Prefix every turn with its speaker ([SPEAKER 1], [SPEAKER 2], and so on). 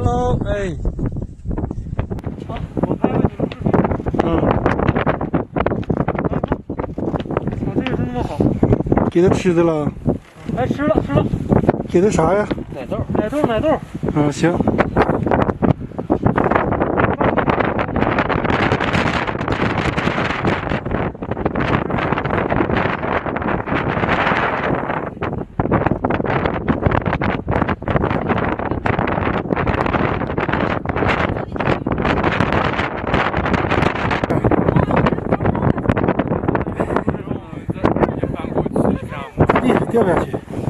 [SPEAKER 1] 喽，哎，
[SPEAKER 2] 好，我拍了你们视频。
[SPEAKER 1] 嗯，
[SPEAKER 2] 我这个是那么好，
[SPEAKER 1] 给它吃的了，
[SPEAKER 2] 哎，吃了吃了，
[SPEAKER 1] 给它啥呀？
[SPEAKER 2] 奶豆奶豆奶豆，
[SPEAKER 1] 嗯，行。掉下去。